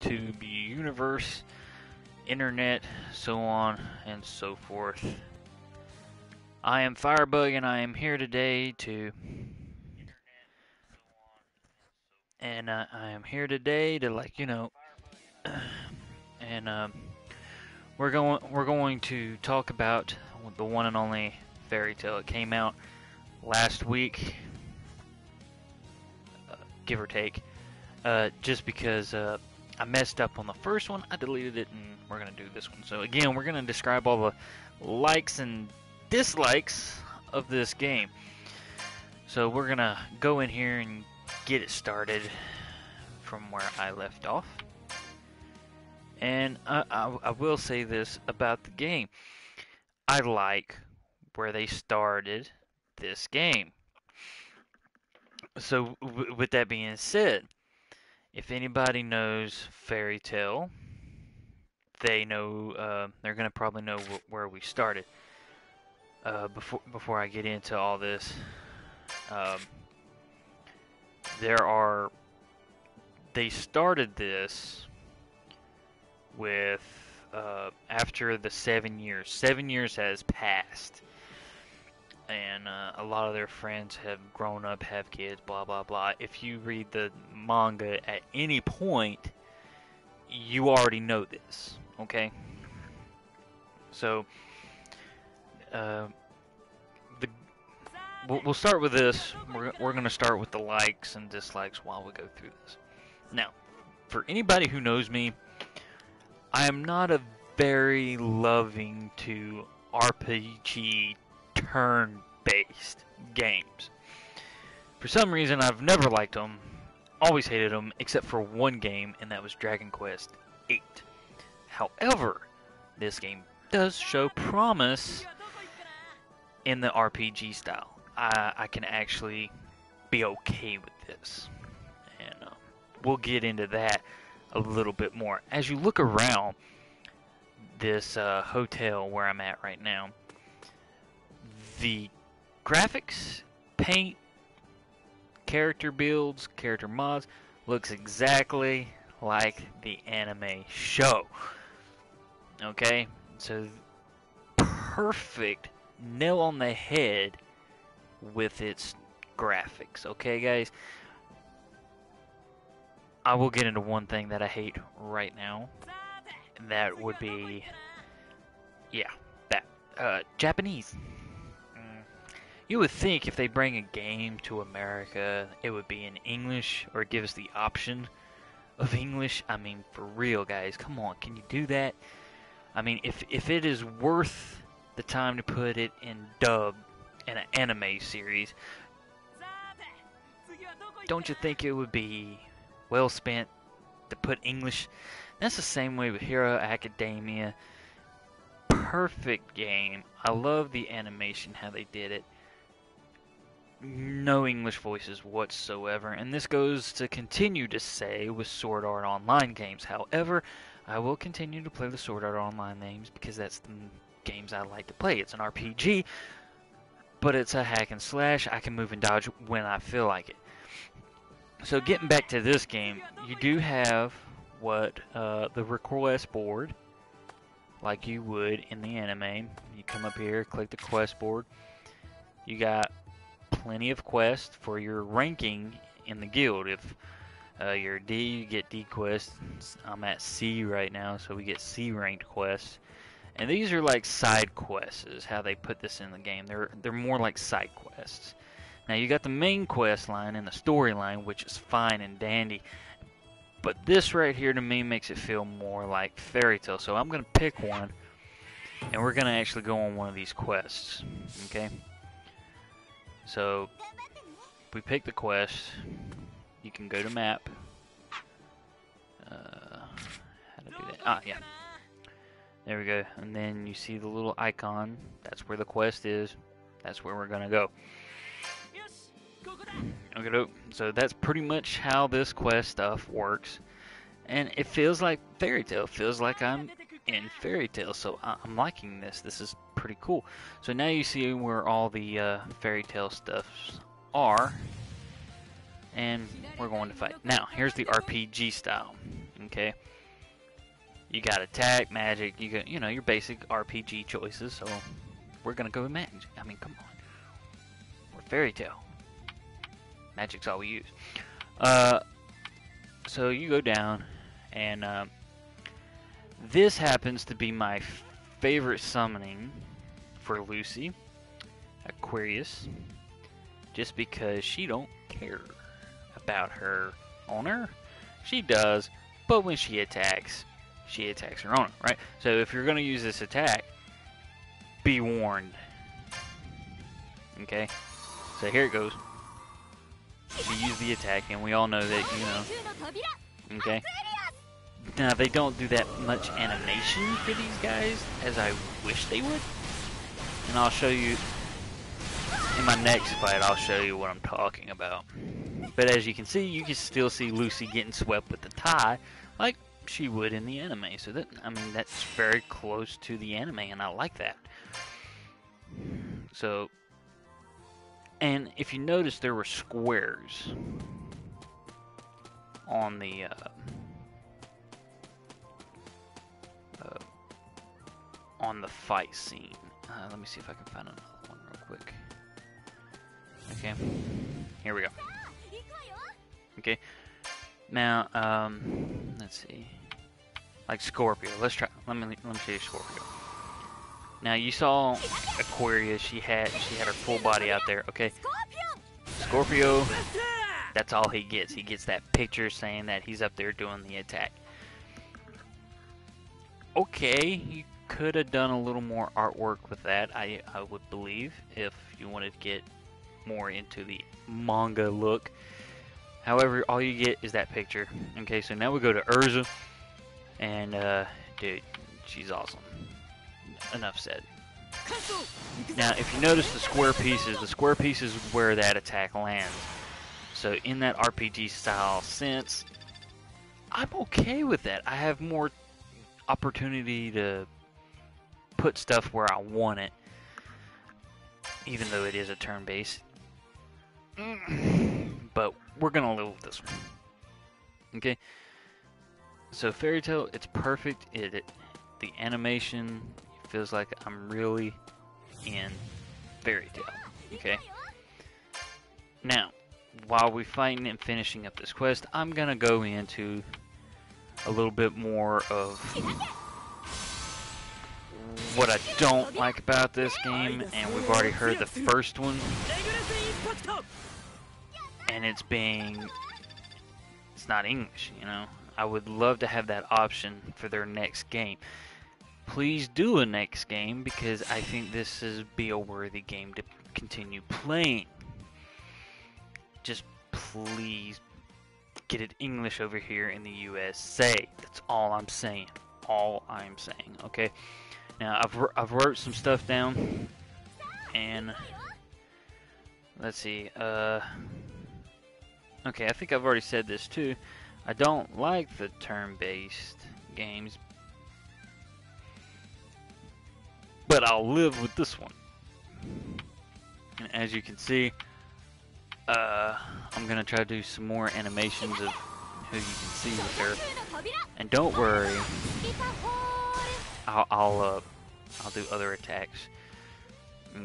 to the universe, internet, so on and so forth. I am Firebug and I am here today to and uh, I am here today to like you know and um, we're going we're going to talk about the one and only Fairy Tail. It came out last week, uh, give or take. Uh, just because uh, I messed up on the first one, I deleted it, and we're gonna do this one. So again, we're gonna describe all the likes and dislikes of this game. So we're gonna go in here and get it started from where I left off. And I, I, I will say this about the game. I like where they started this game. So, with that being said, if anybody knows Fairy Tail, they know uh, they're gonna probably know wh- where we started. Uh, before before I get into all this, um, there are they started this with uh, after the seven years. Seven years has passed, and uh, a lot of their friends have grown up, have kids, blah blah blah. If you read the manga at any point, you already know this. Okay, so uh, the we'll, start with this. We're we're gonna start with the likes and dislikes while we go through this. Now, for anybody who knows me, I am not a very loving to RPG turn-based games. For some reason, I've never liked them, always hated them, except for one game, and that was Dragon Quest VIII. However, this game does show promise in the RPG style. I, I can actually be okay with this. And uh, we'll get into that a little bit more. As you look around this uh, hotel where I'm at right now, the graphics, paint, character builds, character mods looks exactly like the anime show. Okay, so perfect nail on the head with its graphics. Okay, guys. I will get into one thing that I hate right now. And that would be, yeah, that uh, Japanese. You would think if they bring a game to America, it would be in English or give us the option of English. I mean, for real, guys, come on, can you do that? I mean, if if it is worth the time to put it in dub in an anime series, don't you think it would be well spent to put English? That's the same way with Hero Academia. Perfect game. I love the animation, how they did it. No English voices whatsoever, and this goes to continue to say with Sword Art Online games. However, I will continue to play the Sword Art Online games because that's the games I like to play. It's an RPG, but it's a hack and slash. I can move and dodge when I feel like it. So getting back to this game, you do have what uh, the request board, like you would in the anime. You come up here, click the quest board. You got plenty of quests for your ranking in the guild. If uh, you're D, you get D quests. I'm at C right now, so we get C ranked quests. And these are like side quests, is how they put this in the game. They're they're more like side quests. Now you got the main quest line and the storyline, which is fine and dandy. But this right here to me makes it feel more like Fairy Tail. So I'm gonna pick one, and we're gonna actually go on one of these quests. Okay. So we pick the quest. You can go to map. Uh, how to do that? Ah, yeah. There we go. And then you see the little icon. That's where the quest is. That's where we're gonna go. Okay, so that's pretty much how this quest stuff works, and it feels like Fairy Tail. It feels like I'm in Fairy Tail, so I'm liking this. This is pretty cool. So now you see where all the uh, Fairy Tail stuffs are, and we're going to fight. Now, here's the RPG style. Okay. You got attack, magic. You got you know your basic RPG choices. So we're gonna go with magic. I mean, come on. We're Fairy Tail. Magic's all we use. Uh, so you go down, and um, this happens to be my favorite summoning for Lucy, Aquarius, just because she don't care about her owner. She does, but when she attacks, she attacks her owner, right? So if you're going to use this attack, be warned. Okay? So here it goes. She used the attack, and we all know that, you know. Okay? Now, they don't do that much animation for these guys as I wish they would. And I'll show you, in my next fight, I'll show you what I'm talking about. But as you can see, you can still see Lucy getting swept with the tie, like she would in the anime. So that, I mean, that's very close to the anime, and I like that. So, and if you notice, there were squares on the uh, uh, on the fight scene. Uh, let me see if I can find another one real quick. Okay, here we go. Okay, now um, let's see, like Scorpio. Let's try. Let me let me show you Scorpio. Now you saw Aquarius. She had she had her full body out there. Okay, Scorpio. That's all he gets. He gets that picture saying that he's up there doing the attack. Okay, could have done a little more artwork with that. I I would believe if you wanted to get more into the manga look. However, all you get is that picture. Okay, so now we go to Erza, and uh, dude, she's awesome enough said. Now, if you notice the square pieces, the square pieces is where that attack lands. So in that RPG style sense, I'm okay with that. I have more opportunity to put stuff where I want it, even though it is a turn-based. Mm. But we're gonna live with this one. Okay. So Fairy Tail, it's perfect. It, it the animation, feels like I'm really in Fairy Tail. Okay? Now, while we're fighting and finishing up this quest, I'm gonna go into a little bit more of what I don't like about this game, and we've already heard the first one, and it's being, it's not English, you know? I would love to have that option for their next game please do a next game because I think this is be a worthy game to continue playing. Just please get it English over here in the USA. That's all I'm saying. All I'm saying. Okay. Now I've I've wrote some stuff down, and let's see. Uh, okay, I think I've already said this too. I don't like the turn-based games but I'll live with this one. And as you can see, uh, I'm gonna try to do some more animations of who you can see with her. And don't worry, I'll I'll, uh, I'll do other attacks.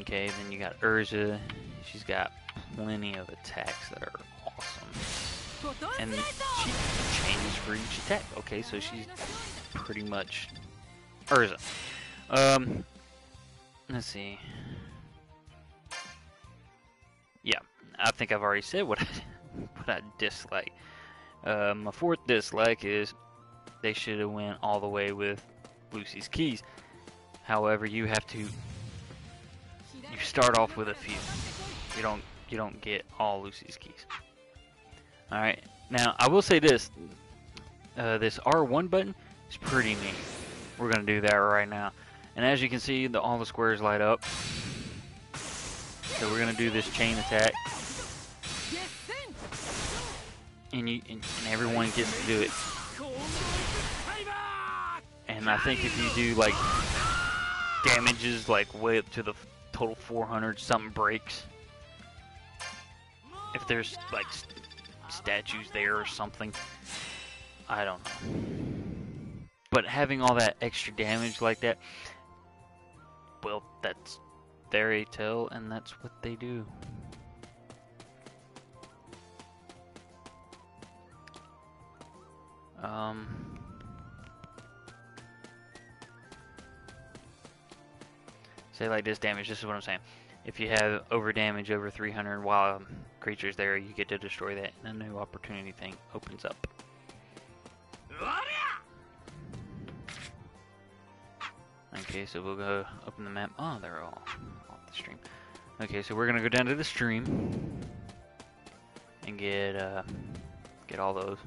Okay, then you got Erza. She's got plenty of attacks that are awesome. And she changes for each attack. Okay, so she's pretty much Erza. Um, Let's see. Yeah, I think I've already said what I, what I dislike. Uh, my fourth dislike is they should have went all the way with Lucy's keys. However, you have to you start off with a few. You don't you don't get all Lucy's keys. All right. Now I will say this: uh, this R1 button is pretty neat. We're gonna do that right now. And as you can see, the, all the squares light up. So we're gonna do this chain attack. And you and, and everyone gets to do it. And I think if you do like damages like way up to the total 400, something breaks. If there's like st statues there or something. I don't know. But having all that extra damage like that, well, that's Fairy Tail, and that's what they do. Um, say like this damage, this is what I'm saying. If you have over damage over 300 wild creatures there, you get to destroy that, and a new opportunity thing opens up. Okay, so we'll go open the map. Oh, they're all off the stream. Okay, so we're gonna go down to the stream and get uh, get all those.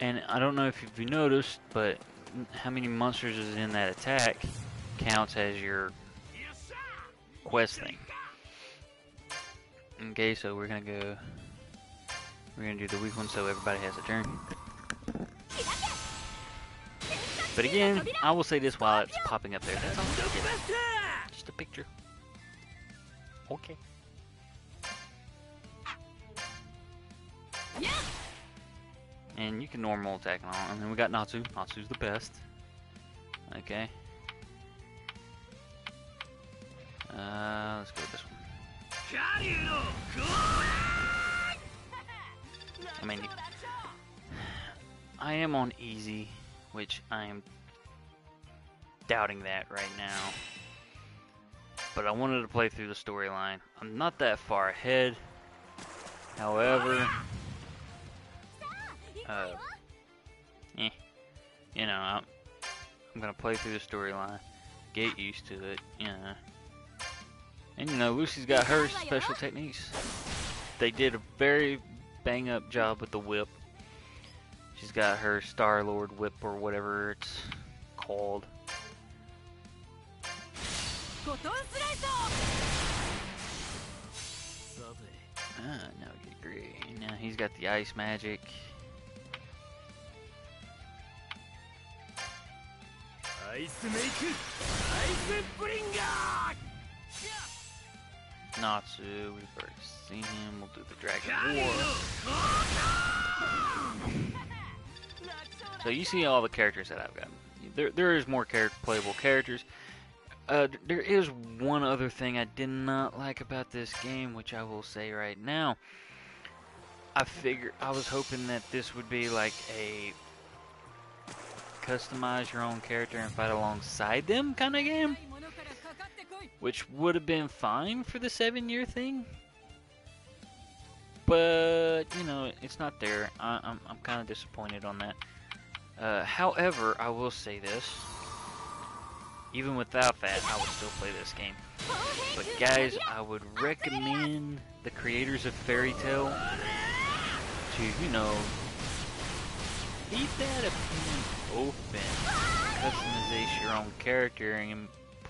And I don't know if you've noticed, but how many monsters is in that attack counts as your quest thing. Okay, so we're gonna go. We're gonna do the weak one so everybody has a turn. But again, I will say this while it's popping up there. That's all. Just a picture. Okay. And you can normal attack and all. And then we got Natsu. Natsu's the best. Okay. Uh, let's go with this one. I mean, I am on easy, which I am doubting that right now. But I wanted to play through the storyline. I'm not that far ahead. However, uh, eh, you know, I'm, I'm gonna play through the storyline, get used to it, you know. And you know, Lucy's got her special techniques. They did a very bang up job with the whip. She's got her Star Lord whip or whatever it's called. Ah, get Gray. Now he's got the ice magic. Natsu, we've already seen him. We'll do the Dragon War. So you see all the characters that I've got. There, there is more char playable characters. Uh, there is one other thing I did not like about this game, which I will say right now. I figure I was hoping that this would be like a customize your own character and fight alongside them kind of game, which would have been fine for the seven year thing. But you know, it's not there. I, am I'm, I'm kind of disappointed on that. Uh, however, I will say this. Even without that, I would still play this game. But guys, I would recommend the creators of Fairy Tail to, you know, keep that opinion open. Customize your own character and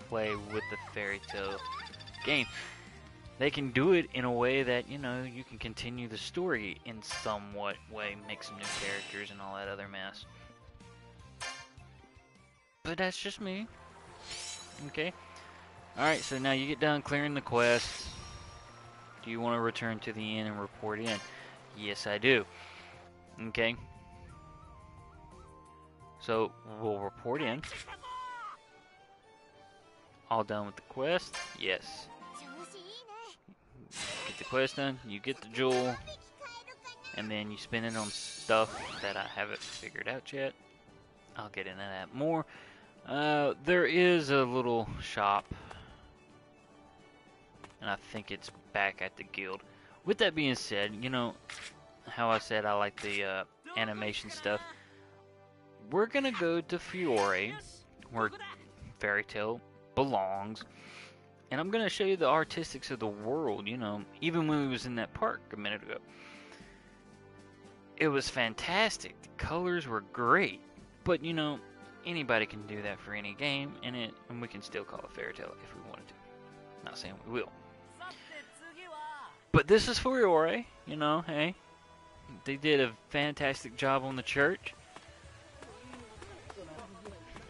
play with the Fairy Tail game. They can do it in a way that, you know, you can continue the story in somewhat way, make some new characters and all that other mess. But that's just me. Okay. Alright, so now you get done clearing the quest. Do you want to return to the inn and report in? Yes, I do. Okay. So, we'll report in. All done with the quest? Yes. Get the quest done, you get the jewel, and then you spend it on stuff that I haven't figured out yet. I'll get into that more. Uh, there is a little shop. And I think it's back at the guild. With that being said, you know, how I said I like the uh, animation stuff. We're gonna go to Fiore, where Fairy Tail belongs. And I'm gonna show you the artistics of the world, you know, even when we was in that park a minute ago. It was fantastic. The colors were great. But you know, anybody can do that for any game, and it and we can still call it Fairy Tail if we wanted to. Not saying we will. But this is Fiore, you know, hey. They did a fantastic job on the church.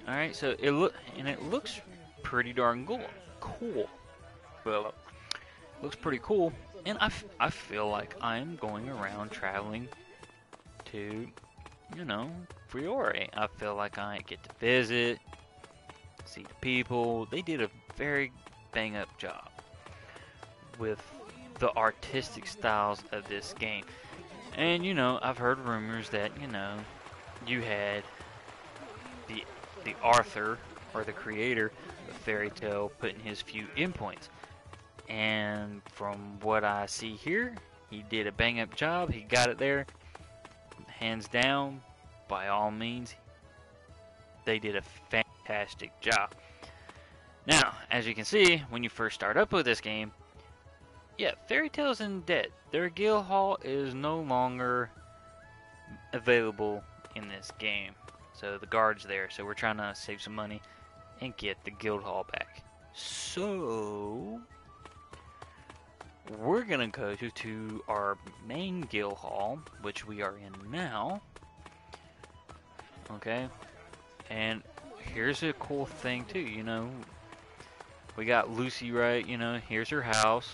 Alright, so it look and it looks pretty darn cool. Cool. Well, looks pretty cool. and I, I feel like I'm going around traveling to, you know, Fiore. I feel like I get to visit, see the people. They did a very bang up job with the artistic styles of this game. And you know, I've heard rumors that, you know, you had the author or the creator of Fairy Tail putting his few endpoints. And from what I see here, he did a bang up job. He got it there. Hands down, by all means, they did a fantastic job. Now, as you can see, when you first start up with this game, yeah, Fairy Tail's in debt. Their guild hall is no longer available in this game. So the guard's there, so we're trying to save some money and get the guild hall back. So we're gonna go to, to our main guild hall, which we are in now. Okay, and here's a cool thing too. You know, we got Lucy right. You know, here's her house.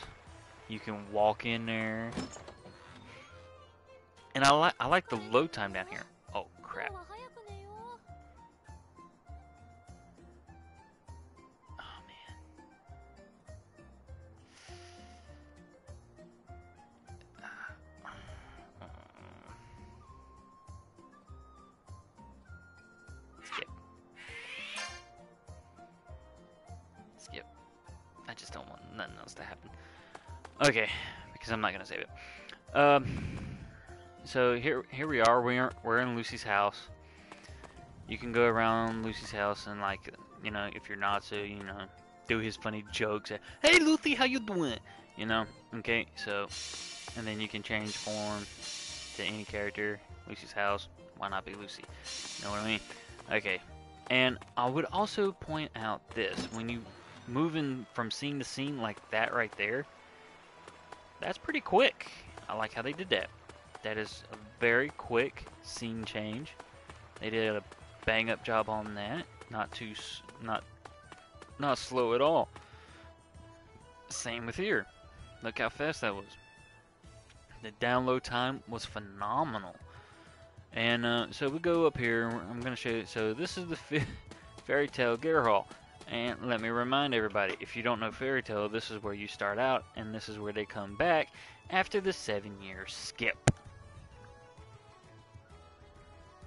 You can walk in there, and I like I like the load time down here. Okay, because I'm not gonna save it. Um. So here, here we are. We're we're in Lucy's house. You can go around Lucy's house and like, you know, if you're Natsu, you know, do his funny jokes. Hey, Lucy, how you doing? You know, okay. So, and then you can change form to any character. Lucy's house. Why not be Lucy? You know what I mean? Okay. And I would also point out this when you moving from scene to scene like that right there. That's pretty quick. I like how they did that. That is a very quick scene change. They did a bang up job on that. Not too, not, not slow at all. Same with here. Look how fast that was. The download time was phenomenal. And uh, so we go up here. I'm going to show you. So this is the Fairy Tail Gear Hall. And let me remind everybody, if you don't know Fairy Tail, this is where you start out, and this is where they come back after the seven-year skip.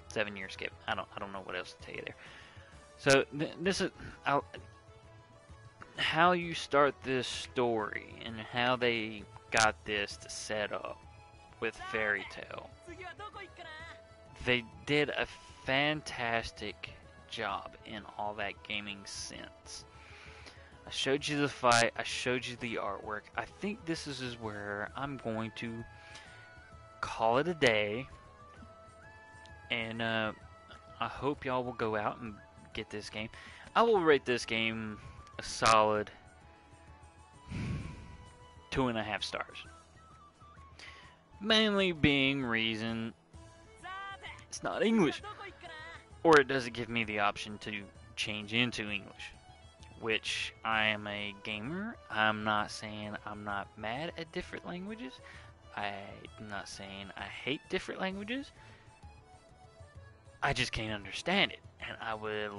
Seven-year skip. I don't, I don't know what else to tell you there. So th this is I'll, how you start this story and how they got this to set up with Fairy Tail. They did a fantastic job in all that gaming sense. I showed you the fight, I showed you the artwork. I think this is where I'm going to call it a day. And uh, I hope y'all will go out and get this game. I will rate this game a solid two and a half stars. Mainly being reason it's not English. Or it doesn't give me the option to change into English. Which I am a gamer. I'm not saying I'm not mad at different languages. I'm not saying I hate different languages. I just can't understand it. And I would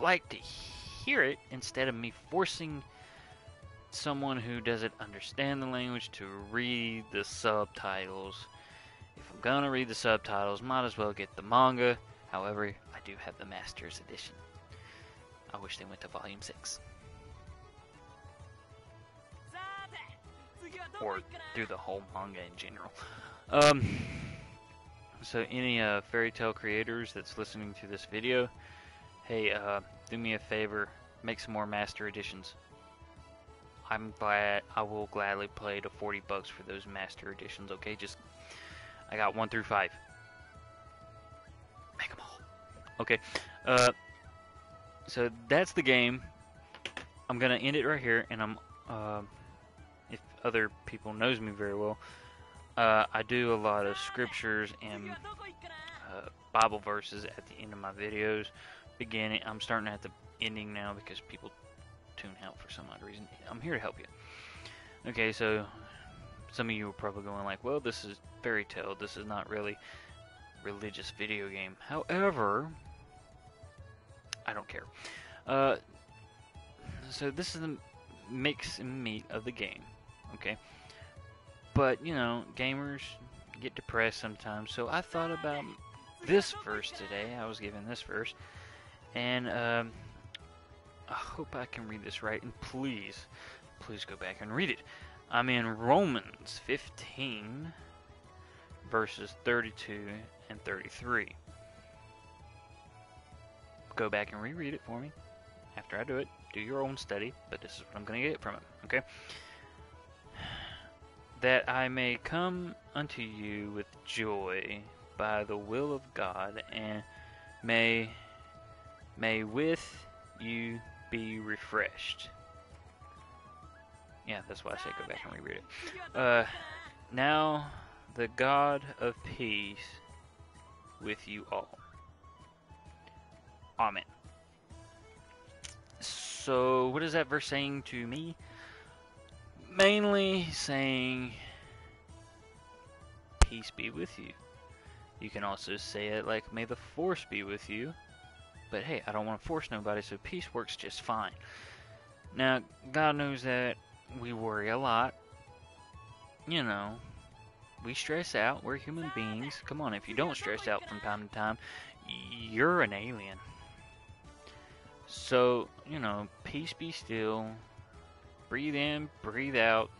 like to hear it instead of me forcing someone who doesn't understand the language to read the subtitles. If I'm gonna read the subtitles, might as well get the manga. However, I do have the Master's Edition. I wish they went to Volume 6. Or through the whole manga in general. Um, so any uh, Fairy Tail creators that's listening to this video, hey, uh, do me a favor, make some more Master Editions. I'm glad, I will gladly play the 40 bucks for those Master Editions, okay? Just, I got 1 through 5. Okay, uh, so that's the game. I'm gonna end it right here, and I'm, uh, if other people knows me very well, uh, I do a lot of scriptures and uh, Bible verses at the end of my videos. Beginning, I'm starting at the ending now because people tune out for some odd reason. I'm here to help you. Okay, so some of you are probably going like, well, this is Fairy Tail. This is not really religious video game. However, I don't care. Uh, so this is the mix and meat of the game, okay? But you know, gamers get depressed sometimes, so I thought about this verse today. I was given this verse, and um, I hope I can read this right. And please, please go back and read it. I'm in Romans 15, verses 32 and 33. Go back and reread it for me after I do it. Do your own study, but this is what I'm going to get from it, okay? That I may come unto you with joy by the will of God, and may may with you be refreshed. Yeah, that's why I say go back and reread it. Uh, now the God of peace with you all. Amen. So, what is that verse saying to me? Mainly saying, Peace be with you. You can also say it like, May the force be with you. But hey, I don't want to force nobody, so peace works just fine. Now, God knows that we worry a lot. You know, we stress out. We're human beings. Come on, if you don't stress out from time to time, you're an alien. So, you know, peace be still. Breathe in, breathe out.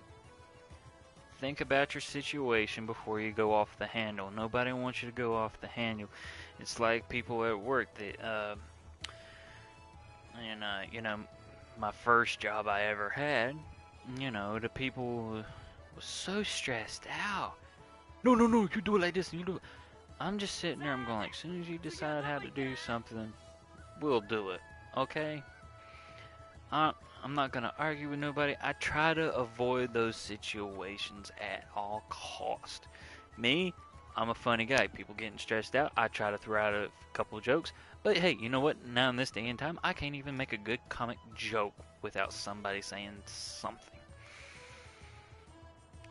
Think about your situation before you go off the handle. Nobody wants you to go off the handle. It's like people at work that, uh, and, uh, you know, my first job I ever had, you know, the people was so stressed out. No, no, no, you do it like this and you do it. I'm just sitting there, I'm going like, as soon as you decide how to do something, we'll do it, okay? I'm not gonna argue with nobody. I try to avoid those situations at all cost. Me, I'm a funny guy. People getting stressed out, I try to throw out a couple jokes. But hey, you know what? Now in this day and time, I can't even make a good comic joke without somebody saying something.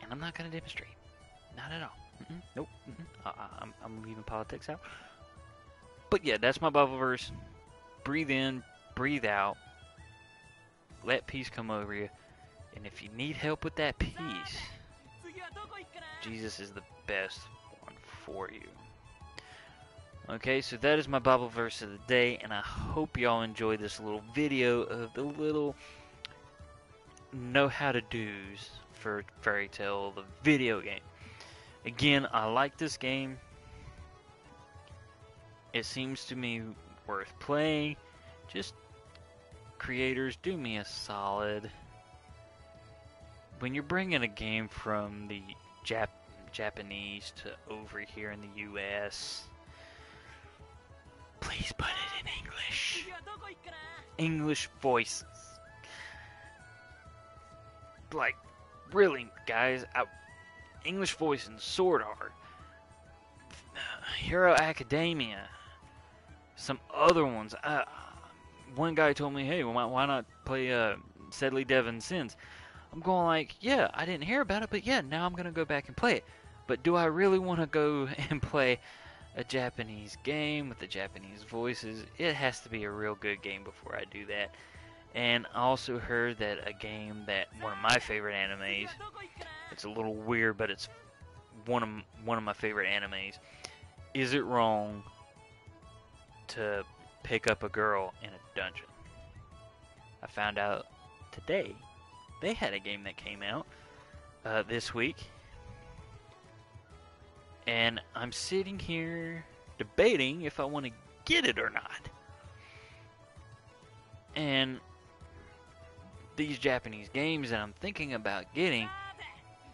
And I'm not gonna demonstrate. Not at all. Mm-mm, nope. Mm-mm. Uh-uh. I, am I'm leaving politics out. But yeah, that's my Bible verse. Breathe in, breathe out. Let peace come over you. And if you need help with that peace, Jesus is the best one for you. Okay, so that is my Bible verse of the day, and I hope y'all enjoyed this little video of the little know how to do's for Fairy Tail, the video game. Again, I like this game. It seems to me worth playing. Just creators, do me a solid. When you're bringing a game from the Jap Japanese to over here in the US, please put it in English. English voices. Like, really, guys, I, English voice in Sword Art, Hero Academia, some other ones. Uh, one guy told me, "Hey, why, not play uh, Sedley Devon Sins?" I'm going like, "Yeah, I didn't hear about it, but yeah, now I'm gonna go back and play it." But do I really want to go and play a Japanese game with the Japanese voices? It has to be a real good game before I do that. And I also heard that a game that one of my favorite animes it's a little weird, but it's one of one of my favorite animes. Is it wrong to pick up a girl in a dungeon? I found out today they had a game that came out uh, this week, and I'm sitting here debating if I want to get it or not. And these Japanese games that I'm thinking about getting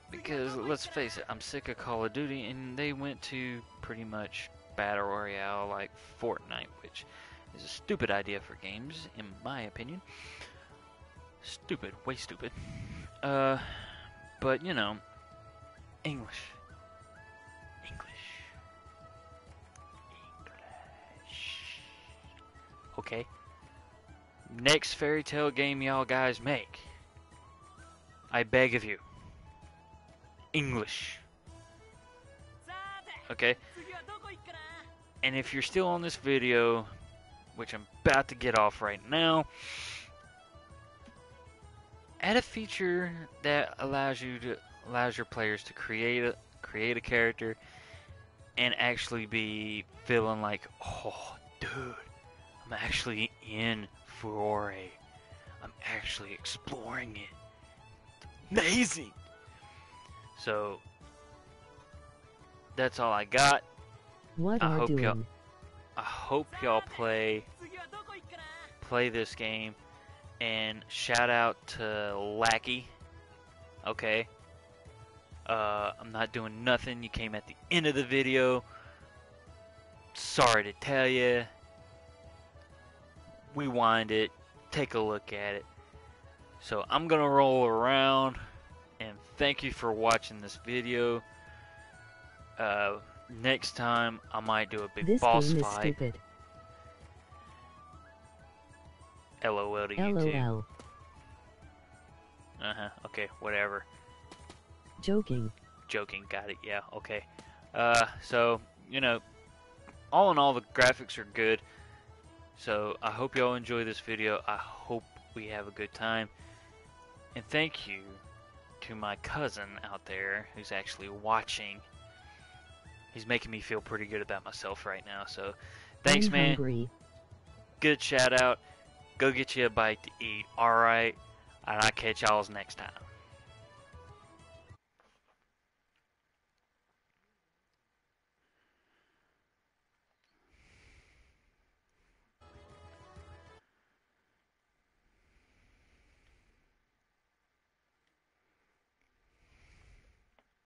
because let's face it, I'm sick of Call of Duty, and they went to pretty much Battle Royale like Fortnite, which is a stupid idea for games, in my opinion. Stupid, way stupid. Uh, but you know, English. English. English. Okay. Next Fairy Tail game y'all guys make. I beg of you English. Okay? And if you're still on this video, which I'm about to get off right now, add a feature that allows you to allows your players to create a create a character and actually be feeling like, oh, dude, I'm actually in Fiore. I'm actually exploring it. Amazing. So that's all I got. What I are hope doing? I hope y'all play play this game and shout out to Lackey. Okay. Uh, I'm not doing nothing. You came at the end of the video. Sorry to tell you. Rewind it. Take a look at it. So I'm gonna roll around and thank you for watching this video. Uh, next time I might do a big This boss game is fight. stupid. LOL to YouTube. LOL. Uh huh. Okay, whatever. Joking. Joking. Got it. Yeah. Okay. Uh, so you know, all in all, the graphics are good. So I hope y'all enjoy this video. I hope we have a good time. And thank you to my cousin out there who's actually watching. He's making me feel pretty good about myself right now. So thanks, I'm man. hungry. Good shout out. Go get you a bite to eat. All right. And I'll catch y'all's next time.